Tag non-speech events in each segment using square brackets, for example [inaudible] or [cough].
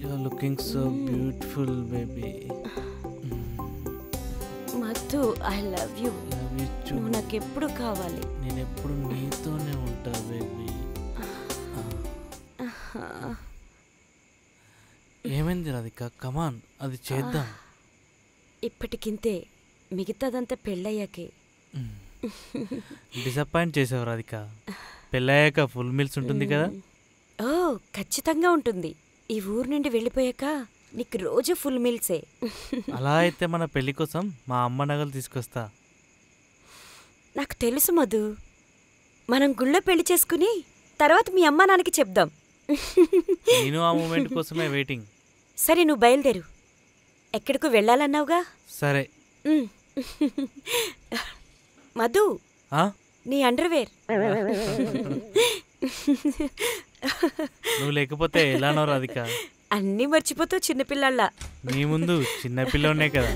You are looking so beautiful baby Madhu I love you love you నువ్వు నాకు ఎప్పుడు కావాలి? నేను ఎప్పుడు నీతోనే ఉంటా బేబీ [sighs] ఏమైంది రాధిక? కమాన్ అది చేద్దాం. [sighs] ఇప్పటికింతే మిగతాదంతా పెళ్ళయ్యాకే. [laughs] డిసప్పాయింట్ చేసావు రాధిక. [sighs] పెళ్ళయ్యాక ఫుల్ మీల్స్ ఉంటుంది కదా? ఓ ఖచ్చితంగా ఉంటుంది. ఈ ఊరు నుండి వెళ్ళిపోయాక నీకు రోజు ఫుల్ మీల్సే అలా అయితే మన పెళ్ళి కోసం మా అమ్మ నగలు తీసుకొస్తా. నాకు తెలుసు మధు. మనం గుళ్ళో పెళ్ళి చేసుకుని తర్వాత మీ అమ్మా నాన్నకి చెప్దాం. నేను ఆ మూమెంట్ కోసమే వెయిటింగ్ సరే నువ్వు బయలుదేరు. ఎక్కడికి వెళ్ళాలన్నావుగా? సరే. మధు. ఆ? నీ అండర్వేర్ [laughs] [laughs] నువ్వు లేకపోతే ఎలానో రాధిక. అన్నీ మర్చిపోతావు చిన్నపిల్లల్లా. నీ ముందు చిన్న పిల్లనే కదా.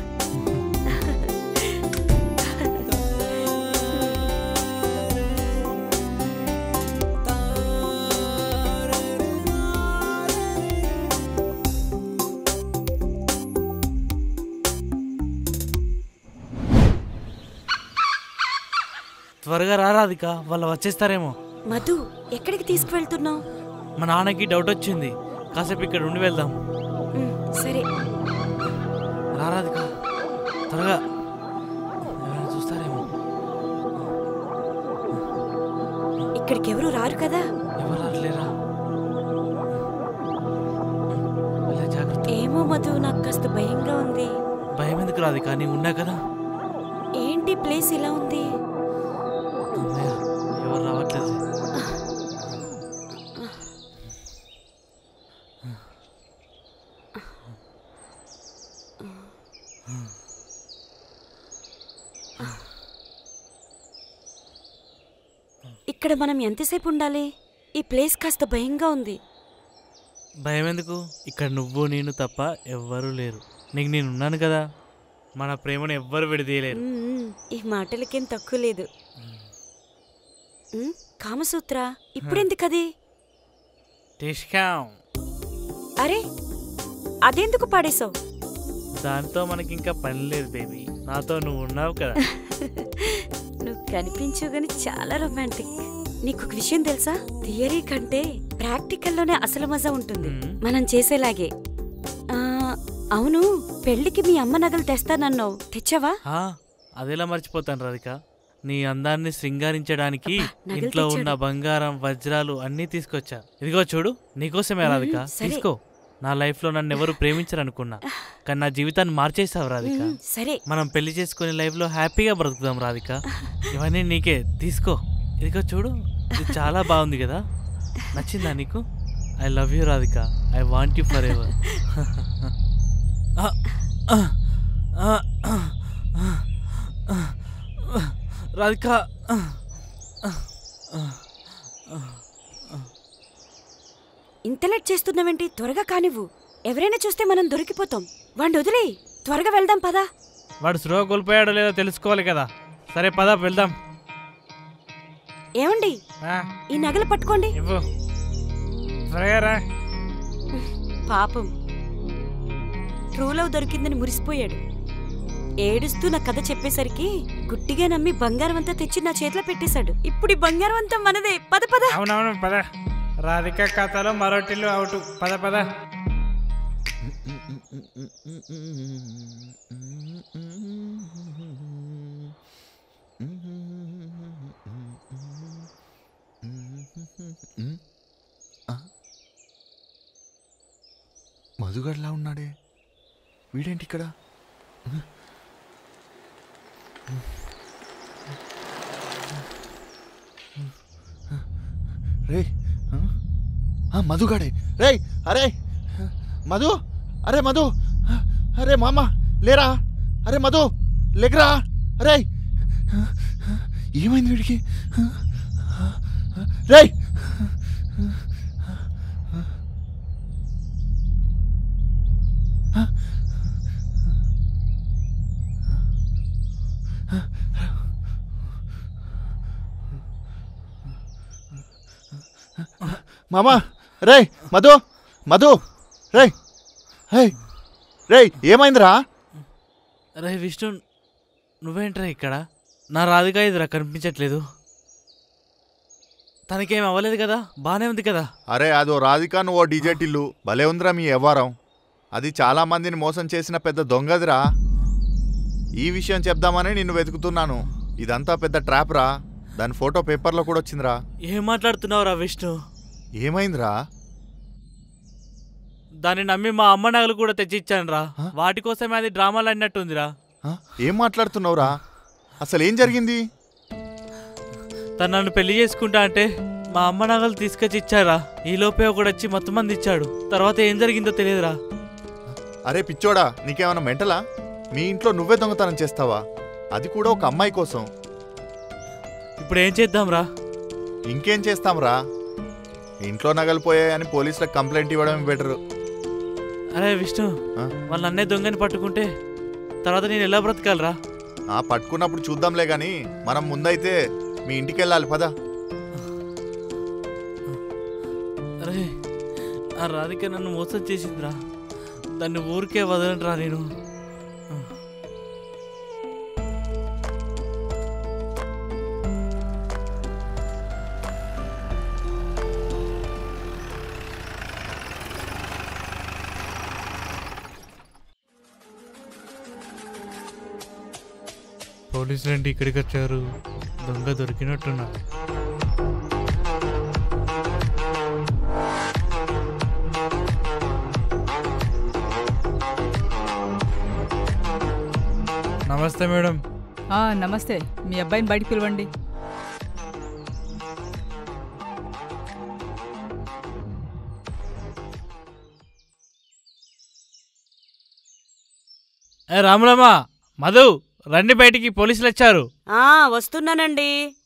త్వరగా రా రాధిక వాళ్ళు వచ్చేస్తారేమో. మధు ఎక్కడికి తీసుకువెళ్తున్నావు? మా నాన్నకి డౌట్ వచ్చింది. కాసేపు ఇక్కడ ఉండి వెళ్దాం. సరే. రా రాధిక త్వరగా. చూస్తారేమో. ఇక్కడికి ఎవరు రారు కదా? ఎవరు జాగ్రత్త. ఏమో మధు నాకు కాస్త భయంగా ఉంది. భయం ఎందుకు రాధిక? నీ ఉన్నా కదా? ఏంటి ప్లేస్ ఇలా ఉంది? ఎవరు రావట్లేదు. ఇక్కడ మనం ఎంతసేపు ఉండాలి? ఈ ప్లేస్ కాస్త భయంగా ఉంది. భయం ఎందుకు ఇక్కడ నువ్వు నేను తప్ప ఎవ్వరూ లేరు. నీకు నేను ఉన్నాను కదా? మన ప్రేమను ఎవ్వరు విడదీయలేరు. ఈ మాటలకేం తక్కువ లేదు. కామసూత్ర ఇప్పుడెందుకది? టిష్కాం. అరే అదెందుకు పాడేశావు? దాంతో మనకి ఇంకా పని లేదు బేబీ. నాతో నువ్వు ఉన్నావు కదా. [laughs] నువ్వు కనిపించవు గాని చాలా రొమాంటిక్ నీకు ఒక విషయం తెలుసా? థియరీ కంటే ప్రాక్టికల్లోనే అసలు మజా ఉంటుంది. మనం చేసేలాగే. అవును పెళ్ళికి మీ అమ్మ నగలు తెస్తానన్నావు. తెచ్చావా? అదెలా మర్చిపోతాను రాధిక. నీ అందాన్ని శృంగారించడానికి ఇంట్లో ఉన్న. బంగారం వజ్రాలు అన్నీ తీసుకొచ్చా. ఇదిగో చూడు నీకోసమే రాధిక. తీసుకో. నా లైఫ్లో నన్ను ఎవరు ప్రేమించరనుకున్నా. కానీ నా జీవితాన్ని మార్చేసావు రాధిక. సరే. మనం పెళ్ళి చేసుకునే లైఫ్లో హ్యాపీగా బ్రతుకుదాం రాధిక. ఇవన్నీ నీకే. తీసుకో. ఇదిగో చూడు. ఇది చాలా బాగుంది కదా. నచ్చిందా నీకు? I love you Radhika. I want you forever Radhika. ఇంత లేట్ చేస్తున్నావేంటి? త్వరగా కానివ్వు. ఎవరైనా చూస్తే మనం దొరికిపోతాం. వాడిని వదిలే. త్వరగా వెళ్దాం పదా. వాడు స్లో కోల్పోయాడో లేదో తెలుసుకోవాలి కదా. సరే పద వెళ్దాం. ఏమండి? ఈ నగలు పట్టుకోండి. ఇవ్వు. త్వరగా రా. పాపం. ట్రూ లవ్ దొరికిందని మురిసిపోయాడు. ఏడుస్తూ నా కథ చెప్పేసరికి గుట్టిగా నమ్మి బంగారం అంతా తెచ్చి నా చేతిలో పెట్టేశాడు. ఇప్పుడు ఈ బంగారం అంతా మనదే. పద పద. అవునవును పద. రాధిక ఖాతాలో మరోటిల్లు అవుట్. పద పద. మధుగడ్లా ఉన్నాడే. వీడేంటి ఇక్కడ? రే మధుగాడే. రే అరే. మధు అరే మధు. అరే మామ లేరా అరే మధు లేకరా అరే ఏమైంది వీడికి రేయ్ మామా రే మధు మధు రే హే రే ఏమైందిరా? రే విష్ణు నువ్వేంట్రా ఇక్కడ? నా రాధిక ఇదిరా కనిపించట్లేదు. తనకేం అవ్వలేదు కదా? బానే ఉంది కదా? అరే అదో రాధిక నువ్వు ఓ డీజే టిల్లు. భలే ఉందిరా మీ వ్యవహారం. అది చాలా మందిని మోసం చేసిన పెద్ద దొంగదిరా. ఈ విషయం చెప్దామని నిన్ను వెతుకుతున్నాను. ఇదంతా పెద్ద ట్రాప్ రా దాని ఫోటో పేపర్లో కూడా వచ్చిందిరా. ఏం మాట్లాడుతున్నావురా విష్ణు? ఏమైందిరా? దాన్ని నమ్మి మా అమ్మ నగలు కూడా తెచ్చిచ్చాను రా? వాటి కోసమే అది డ్రామాలు అన్నట్టుందిరా? ఏం మాట్లాడుతున్నావురా? అసలు ఏం జరిగింది? తను నన్ను పెళ్ళి చేసుకుంటా అంటే మా అమ్మ నగలు తీసుకొచ్చి ఇచ్చారా ఈ లోపే ఒకడు వచ్చి మొత్తం మంది ఇచ్చాడు. తర్వాత ఏం జరిగిందో తెలియదురా. అరే పిచ్చోడా నీకేమైనా మెంటలా? మీ ఇంట్లో నువ్వే దొంగతనం చేస్తావా? అది కూడా ఒక అమ్మాయి కోసం. ఇప్పుడు ఏం చేద్దాంరా? ఇంకేం చేస్తాంరా? ఇంట్లో నగలు పోయాయని పోలీసులకు కంప్లైంట్ ఇవ్వడం బెటర్. అరే విష్ణు వాళ్ళ అన్నయ్య దొంగని పట్టుకుంటే తర్వాత నేను ఎలా బ్రతకాలరా? ఆ పట్టుకున్నప్పుడు చూద్దాంలే గాని మనం ముందైతే మీ ఇంటికి వెళ్ళాలి పదా. అరే ఆ రాధిక నన్ను మోసం చేసిందిరా. దాన్ని ఊరికే వదలంట్రా నేను. పోలీసులు ఏంటి ఇక్కడికి వచ్చారు దొంగ దొరికినట్టున్నారు నమస్తే మేడం. ఆ, నమస్తే. మీ అబ్బాయిని బయటికి పిలవండి. ఏ రాములమ్మ మధు. రండి బయటికి పోలీసులు వచ్చారు. ఆ వస్తున్నానండి.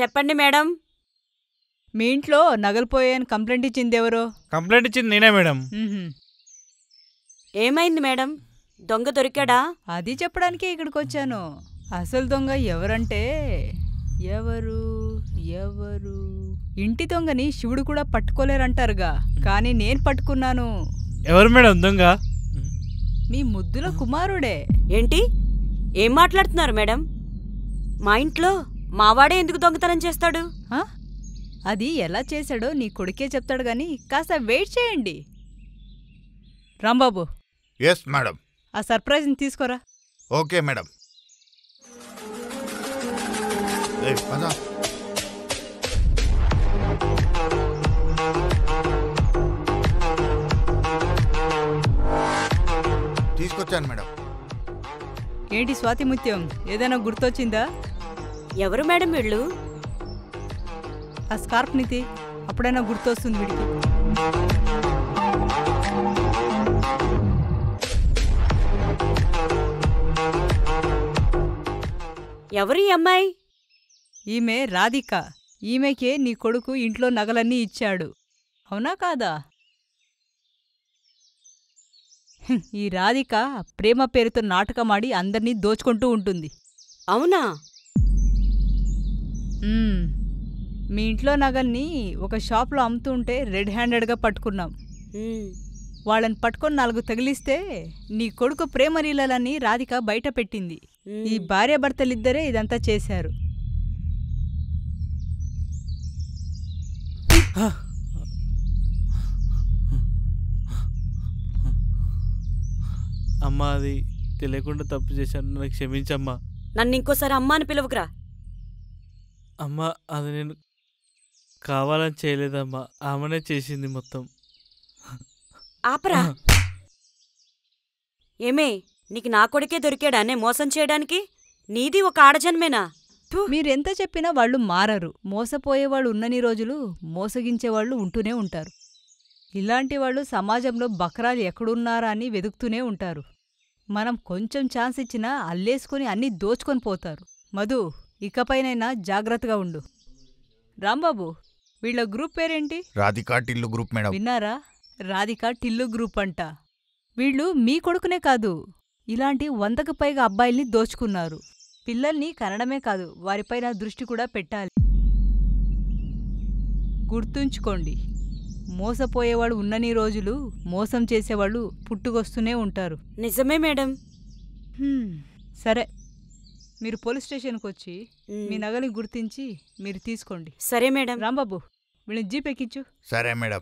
చెప్పండి మేడం. మీ ఇంట్లో నగలు పోయాయని కంప్లైంట్ ఇచ్చింది ఎవరో? కంప్లైంట్ ఇచ్చింది నేనే మేడం. ఏమైంది మేడం? దొంగ దొరికాడా? అది చెప్పడానికే ఇక్కడికి వచ్చాను. అసలు దొంగ ఎవరంటే ఎవరు ఎవరు? ఇంటి దొంగని శివుడు కూడా పట్టుకోలేరంటారుగా. కానీ నేను పట్టుకున్నాను. ఎవరు మేడం దొంగ? మీ ముద్దుల కుమారుడే. ఏంటి? ఏం మాట్లాడుతున్నారు మేడం? మా ఇంట్లో మావాడే ఎందుకు దొంగతనం చేస్తాడు? ఆ? అది ఎలా చేశాడో నీ కొడుకే చెప్తాడు గాని కాస్త వెయిట్ చేయండి. రాంబాబు. ఎస్ మేడం ఆ సర్ప్రైజ్ని తీసుకోరా. ఓకే మేడం పద. తీసుకొచ్చాను మేడం. ఏంటి స్వాతి ముత్యం ఏదైనా గుర్తొచ్చిందా? ఎవరు మేడం వీళ్ళు? ఆ స్కార్ప్ నితి అప్పుడైనా గుర్తొస్తుంది వీడికి. ఎవరు ఈ అమ్మాయి? ఈమె రాధిక. ఈమెకే నీ కొడుకు ఇంట్లో నగలన్నీ ఇచ్చాడు. అవునా కాదా? ఈ రాధిక ప్రేమ పేరుతో నాటకమాడి అందర్నీ దోచుకుంటూ ఉంటుంది. అవునా. మీ ఇంట్లో నగల్ని ఒక షాప్లో అమ్ముతుంటే రెడ్ హ్యాండెడ్గా పట్టుకున్నాం. వాళ్ళని పట్టుకొని నాలుగు తగిలిస్తే నీ కొడుకు ప్రేమ లీలలని రాధిక బయట పెట్టింది. ఈ భార్యాభర్తలిద్దరే ఇదంతా చేశారు. అమ్మా అది తెలియకుండా తప్పు చేశాను. నన్ను క్షమించమ్మా. నన్ను ఇంకోసారి అమ్మ అని పిలువుకురా. అమ్మా అది నేను కావాలని చేయలేదమ్మా. ఆమెనే చేసింది మొత్తం. ఆపరా. ఏమే నీకు నా కొడుకే దొరికాడానే మోసం చేయడానికి? నీది ఒక ఆడజన్మేనా? మీరెంత చెప్పినా వాళ్ళు మారరు. మోసపోయేవాళ్ళు ఉన్నన్ని రోజులు మోసగించేవాళ్ళు ఉంటూనే ఉంటారు. ఇలాంటి వాళ్ళు సమాజంలో బకరాలు ఎక్కడున్నారా అని వెతుకుతూనే ఉంటారు. మనం కొంచెం ఛాన్స్ ఇచ్చినా అల్లేసుకుని అన్నీ దోచుకొని పోతారు. మధు ఇకపైనైనా జాగ్రత్తగా ఉండు. రాంబాబు వీళ్ళ గ్రూప్ పేరేంటి? Radhika Tillu group madam. విన్నారా? రాధిక టిల్లు గ్రూప్ అంట. వీళ్ళు మీ కొడుకునే కాదు. ఇలాంటి వందకు పైగా అబ్బాయిల్ని దోచుకున్నారు. పిల్లల్ని కనడమే కాదు వారిపైన దృష్టి కూడా పెట్టాలి. గుర్తుంచుకోండి. మోసపోయేవాడు ఉన్నన్ని రోజులు మోసం చేసేవాళ్ళు పుట్టుకొస్తూనే ఉంటారు. నిజమే మేడం. హ్మ్, సరే మీరు పోలీస్ స్టేషన్కి వచ్చి మ్, మీ నగని గుర్తించి మీరు తీసుకోండి. సరే మేడం. రాంబాబు వీళ్ళని జీప్ ఎక్కించు. సరే మేడం.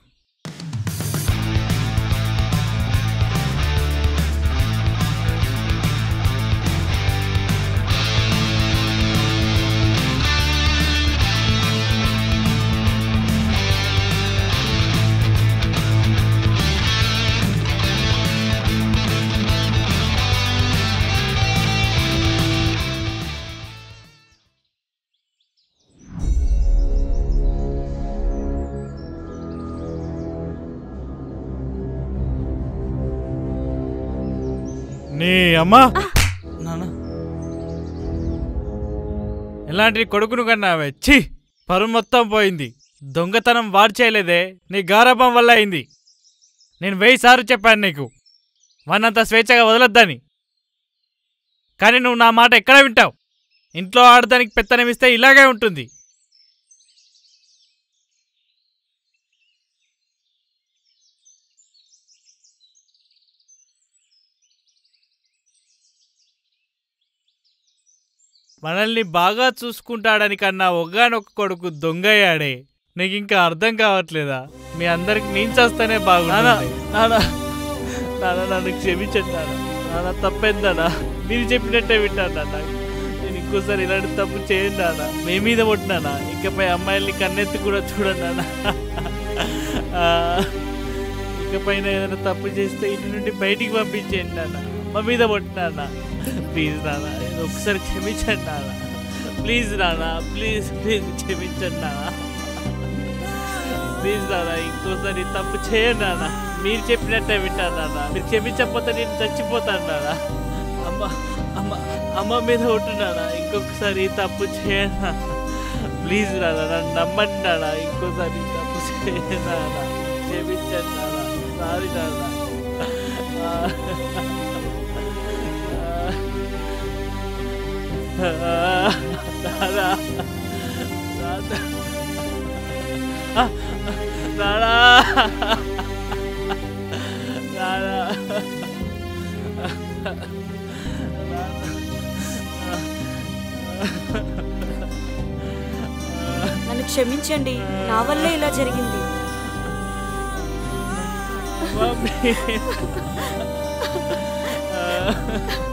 నీ అమ్మా? నాన్న. ఎలాంటి కొడుకును కన్నావే? ఛీ! పరువు మొత్తం పోయింది. దొంగతనం వాడు చేయలేదే. నీ గారభం వల్ల అయింది. నేను వెయ్యి సార్లు చెప్పాను నీకు. వాన్నంత స్వేచ్ఛగా వదలొద్దని. కానీ నువ్వు నా మాట ఎక్కడ వింటావు? ఇంట్లో ఆడదానికి పెత్తనం ఇస్తే ఇలాగే ఉంటుంది. మనల్ని బాగా చూసుకుంటాడని కన్నా ఒగానొక్క కొడుకు దొంగయ్యాడే. నీకు ఇంకా అర్థం కావట్లేదా? మీ అందరికి నేను చేస్తానే బాగున్నా నానా నానా నన్ను క్షమించండి నాన్న నాన్న తప్పేందనా మీరు చెప్పినట్టే వింటాను నాన్న నేను ఇంకోసారి ఇలాంటి తప్పు చేయండి నాన్న మీ మీద కొట్టినానా ఇకపై అమ్మాయిల్ని కన్నెత్తి కూడా చూడండి నాన్న ఇకపైన ఏదైనా తప్పు చేస్తే ఇంటి నుండి బయటికి పంపించేయండి నాన్న మా మీద కొట్టినానా ప్లీజ్ నాన్న ఒకసారి క్షమించండి నాన్న. ప్లీజ్ నాన్న ప్లీజ్ ప్లీజ్ క్షమించండి నాన్న. ప్లీజ్ నాన్న ఇంకోసారి తప్పు చేయండి నాన్న. మీరు చెప్పినట్టే వింటాను నాన్న. మీరు క్షమించకపోతే నేను చచ్చిపోతాను నాన్న. అమ్మ అమ్మ అమ్మ మీద ఉంటున్నానా ఇంకొకసారి తప్పు చేయండి నాన్న. ప్లీజ్ నాన్న నన్ను నమ్మండి నాన్న. ఇంకోసారి తప్పు చేయండి నాన్న. క్షమించండి నాన్న. సారీ నాన్న. నానా నన్ను క్షమించండి. నా వల్లే ఇలా జరిగింది. మమ్మీ [laughs] [laughs]